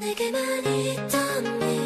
내게만 있던 일.